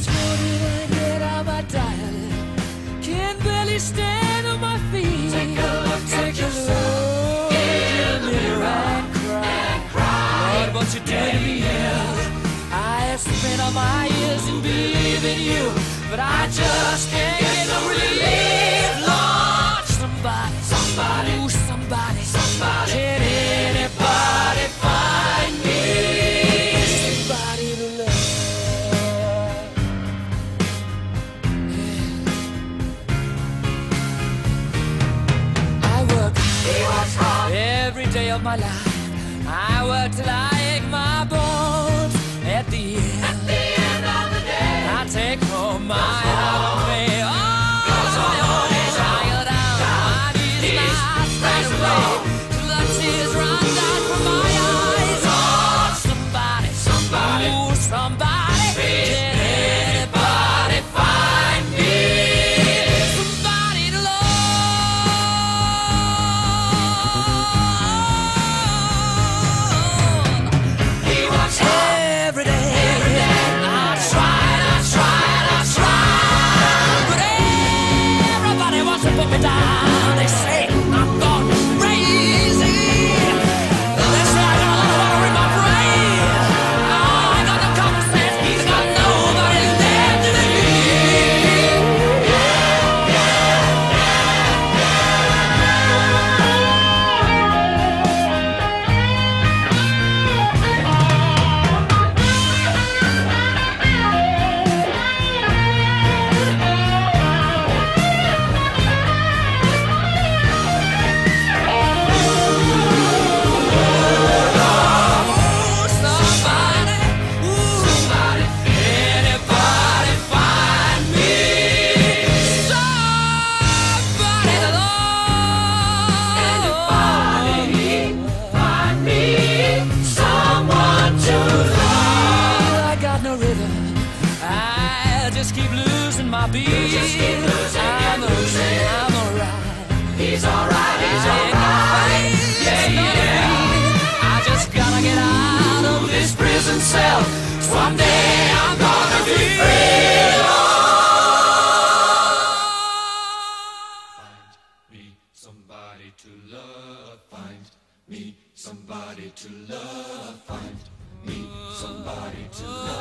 Each morning I get out my dial. Can barely stand on my feet. Take a look Take a Look in the mirror and cry. And cry. Lord, what you done to me I have spent all my years in believing you, but I just. Day of my life. I worked ache my bones. At the end, At the end of the day, I take home my just keep losing my beat. just keep losing I'm and okay, losing. I'm alright. He's alright, he's I ain't gonna alright. fight, Yeah, yeah. I just gotta get out of this prison cell. Someday I'm gonna be free. Find me somebody to love. Find me somebody to love. Find me somebody to love. Find